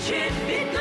için bir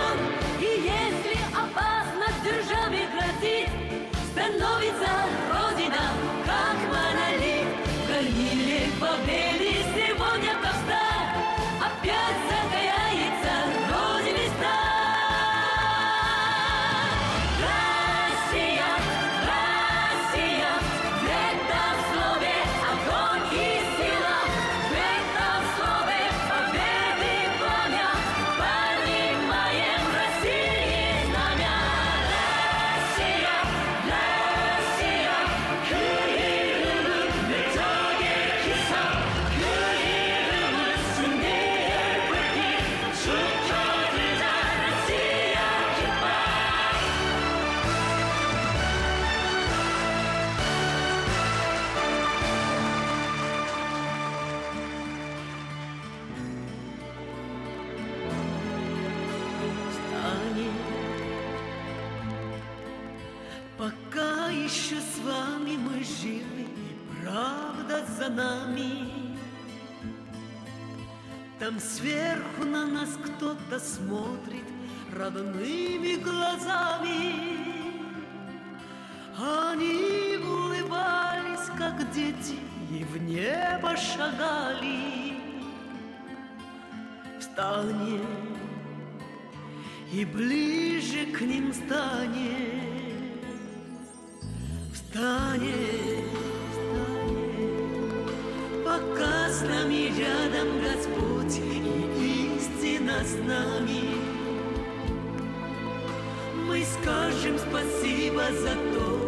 вами мы жили, правда за нами. Там сверху на нас кто-то смотрит родными глазами. Они улыбались, как дети, и в небо шагали. Встанет и ближе к ним станет станет, пока с нами рядом Господь и истина с нами. Мы скажем спасибо за то,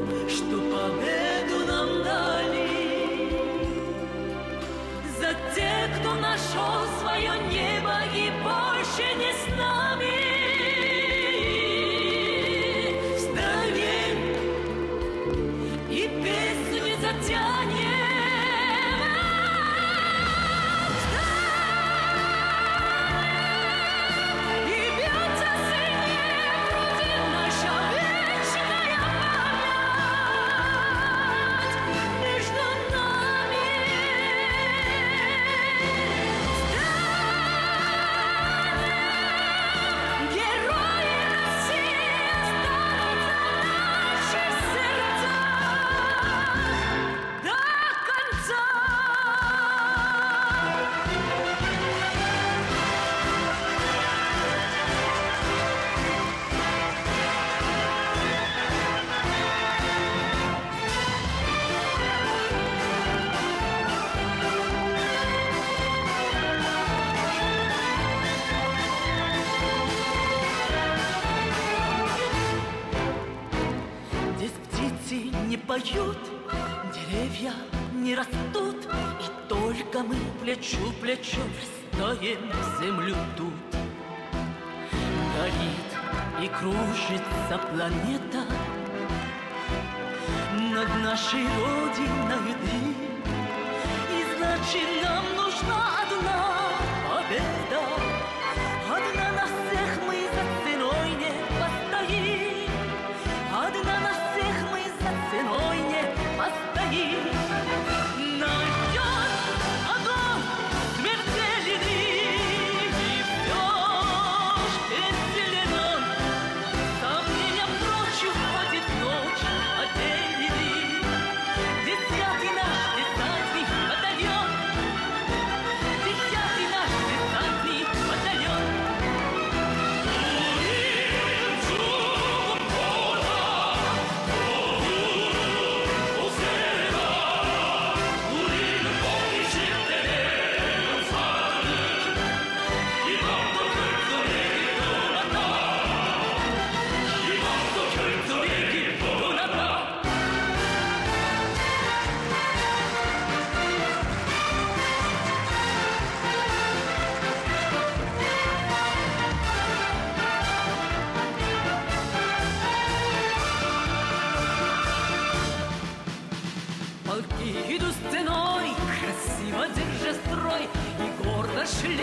just Птицы не поют, деревья не растут, И только мы плечу плечо стоим землю тут. Горит и кружится планета Над нашей Родиной дым, И значит нам нужна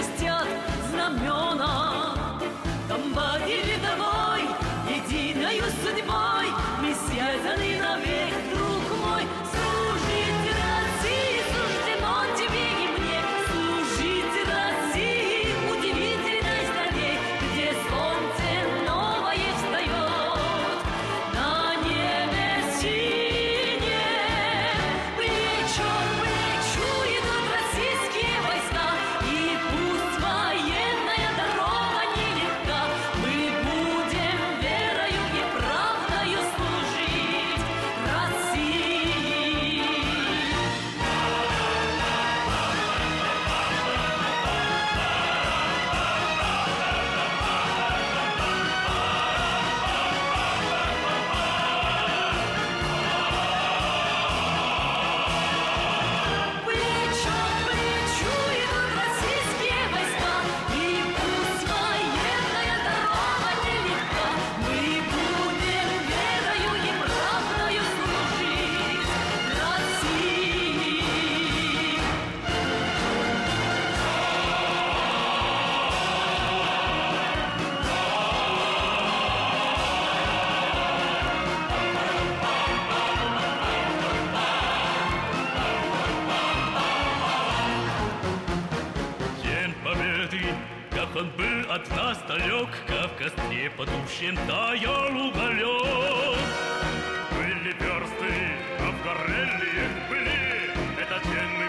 Christian. костре потухшем таял уголек. Были персты, а обгорели были, этот день